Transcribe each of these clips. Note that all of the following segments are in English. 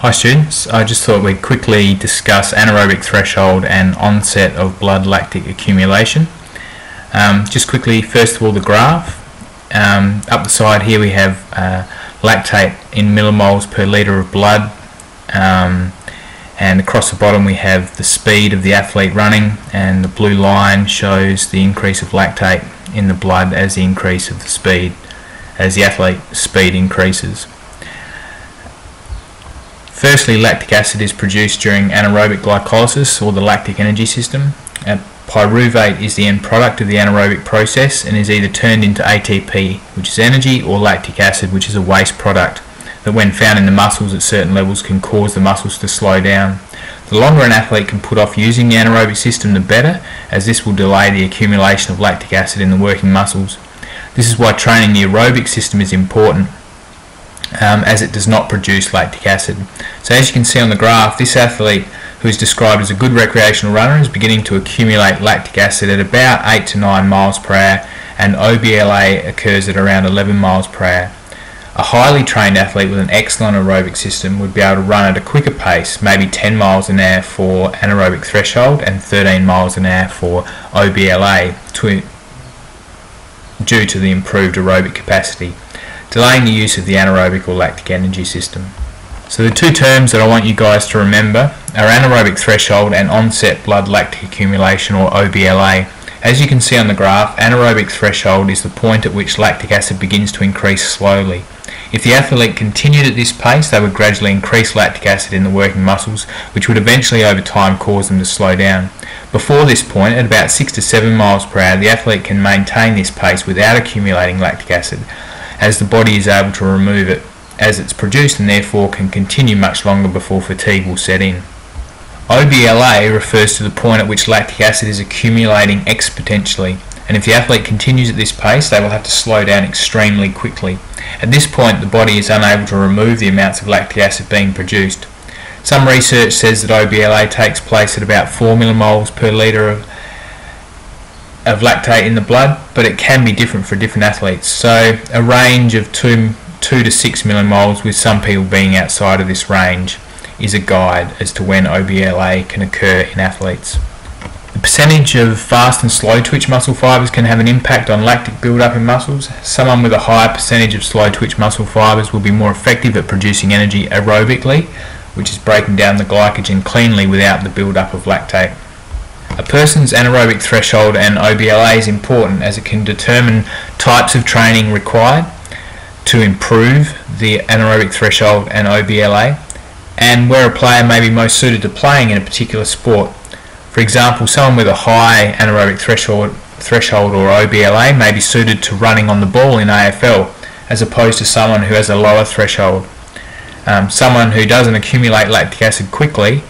Hi students, I just thought we'd quickly discuss anaerobic threshold and onset of blood lactic accumulation. Um, just quickly, first of all the graph. Um, up the side here we have uh, lactate in millimoles per litre of blood um, and across the bottom we have the speed of the athlete running and the blue line shows the increase of lactate in the blood as the increase of the speed as the athlete speed increases. Firstly, lactic acid is produced during anaerobic glycolysis or the lactic energy system. And pyruvate is the end product of the anaerobic process and is either turned into ATP, which is energy, or lactic acid, which is a waste product that when found in the muscles at certain levels can cause the muscles to slow down. The longer an athlete can put off using the anaerobic system the better, as this will delay the accumulation of lactic acid in the working muscles. This is why training the aerobic system is important um, as it does not produce lactic acid. So as you can see on the graph, this athlete who is described as a good recreational runner is beginning to accumulate lactic acid at about 8 to 9 miles per hour and OBLA occurs at around 11 miles per hour. A highly trained athlete with an excellent aerobic system would be able to run at a quicker pace, maybe 10 miles an hour for anaerobic threshold and 13 miles an hour for OBLA to, due to the improved aerobic capacity delaying the use of the anaerobic or lactic energy system. So the two terms that I want you guys to remember are anaerobic threshold and onset blood lactic accumulation or OBLA. As you can see on the graph, anaerobic threshold is the point at which lactic acid begins to increase slowly. If the athlete continued at this pace, they would gradually increase lactic acid in the working muscles, which would eventually over time cause them to slow down. Before this point, at about 6 to 7 miles per hour, the athlete can maintain this pace without accumulating lactic acid as the body is able to remove it as it's produced and therefore can continue much longer before fatigue will set in. OBLA refers to the point at which lactic acid is accumulating exponentially and if the athlete continues at this pace they will have to slow down extremely quickly. At this point the body is unable to remove the amounts of lactic acid being produced. Some research says that OBLA takes place at about 4 millimoles per litre of of lactate in the blood, but it can be different for different athletes. So a range of two, two to six millimoles, with some people being outside of this range, is a guide as to when OBLA can occur in athletes. The percentage of fast and slow twitch muscle fibers can have an impact on lactic buildup in muscles. Someone with a higher percentage of slow twitch muscle fibers will be more effective at producing energy aerobically, which is breaking down the glycogen cleanly without the buildup of lactate. A person's anaerobic threshold and OBLA is important as it can determine types of training required to improve the anaerobic threshold and OBLA and where a player may be most suited to playing in a particular sport. For example, someone with a high anaerobic threshold, threshold or OBLA may be suited to running on the ball in AFL as opposed to someone who has a lower threshold. Um, someone who doesn't accumulate lactic acid quickly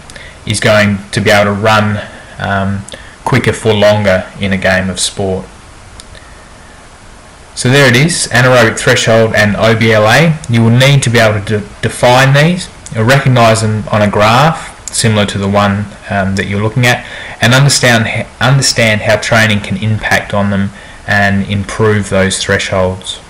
is going to be able to run um, quicker for longer in a game of sport. So there it is, anaerobic threshold and OBLA. You will need to be able to de define these, recognise them on a graph similar to the one um, that you're looking at and understand, understand how training can impact on them and improve those thresholds.